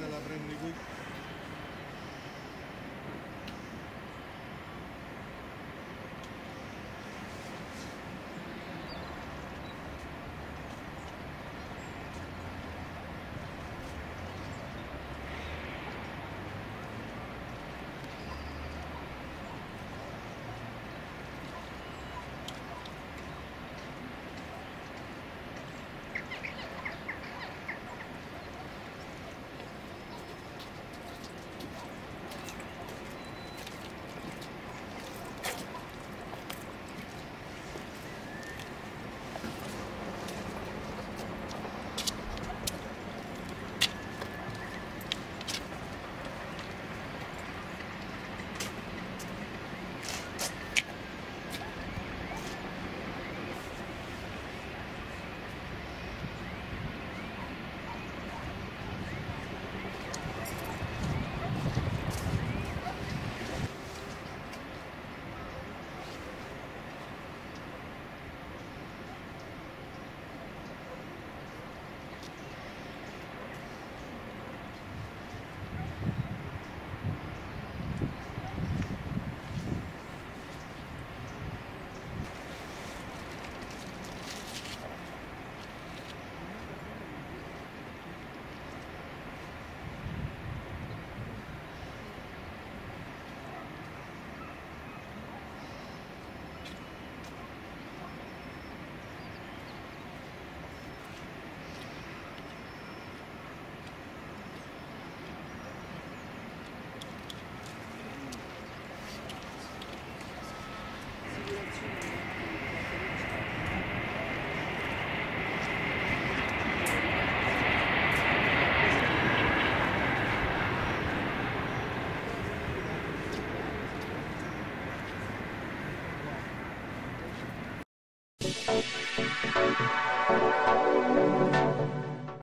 L'impresa la prendi qui.